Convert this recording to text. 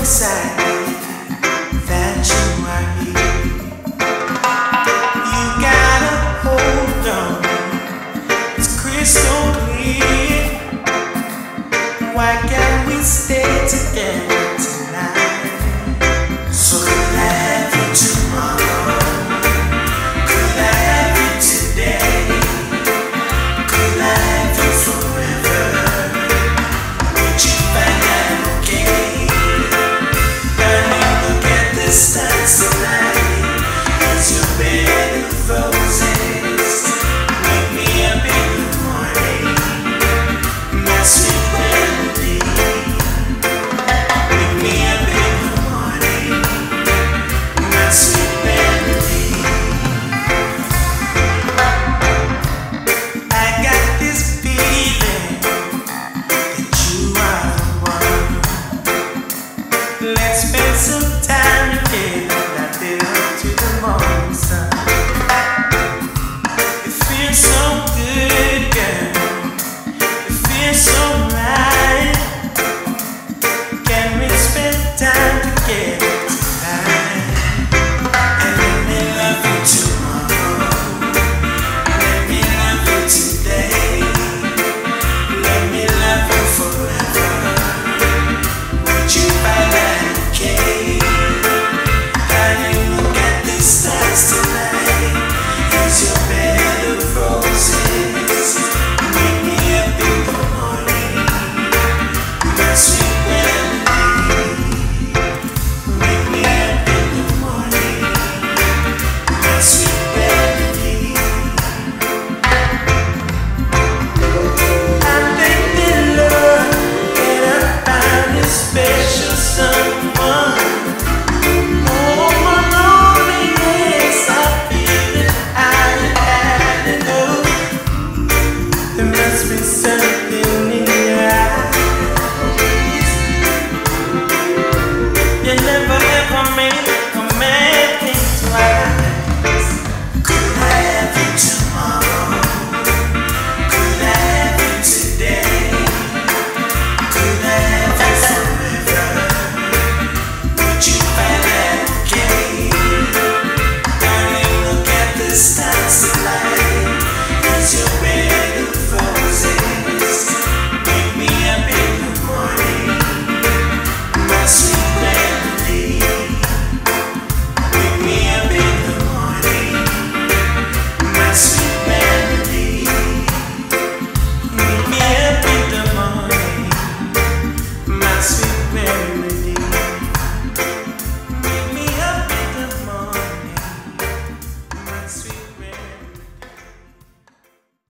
the sign that you are here. You gotta hold on, it's crystal clear. Why can't we stay together? Some